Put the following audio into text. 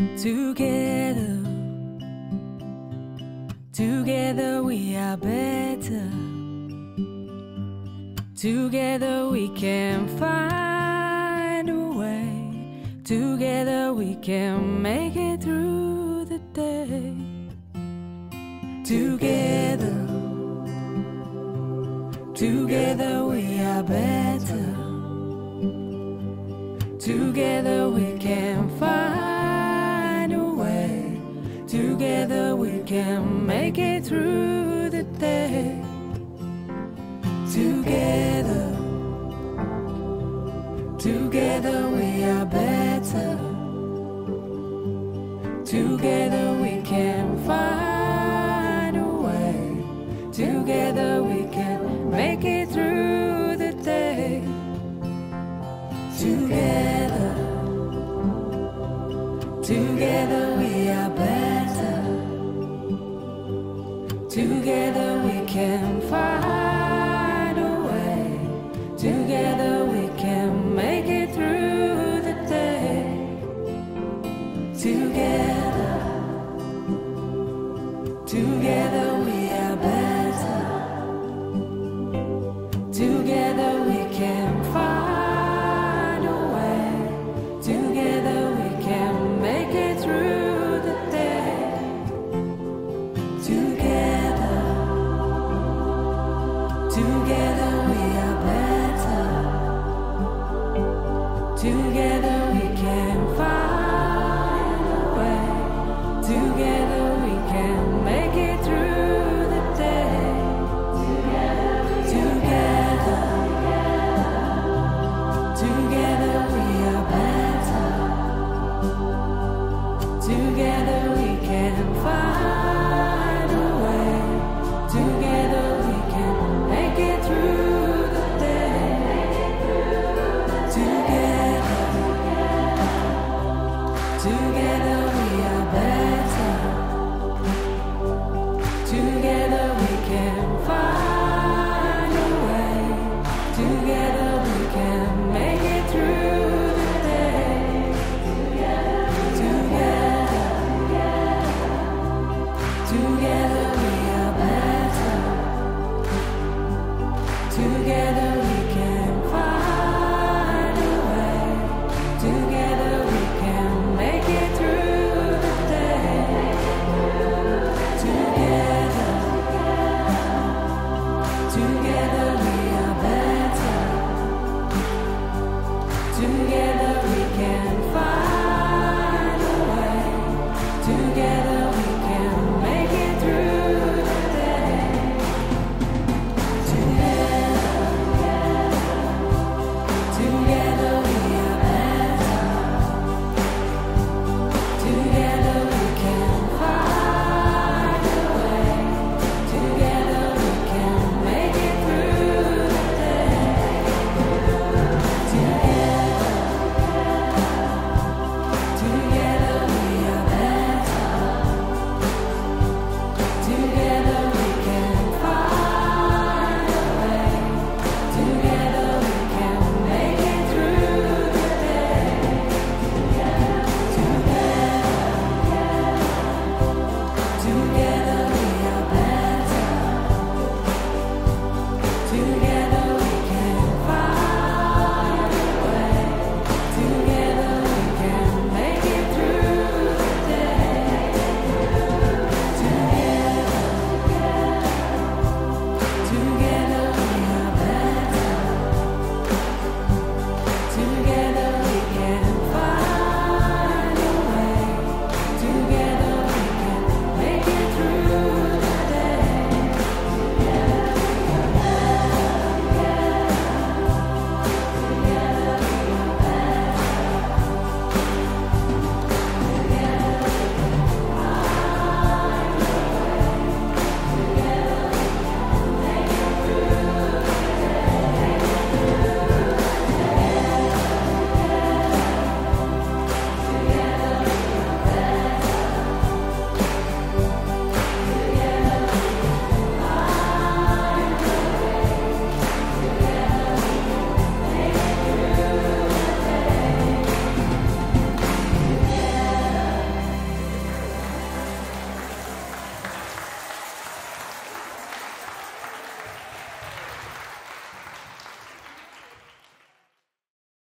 Together, together we are better. Together we can find a way. Together we can make it through the day. Together, together we are better. Together it through the day. Together, together we are better. Together we can find a way. Together we can make it through the day. Together, Together we can find a way. Together we can make it through the day. Together, together Together together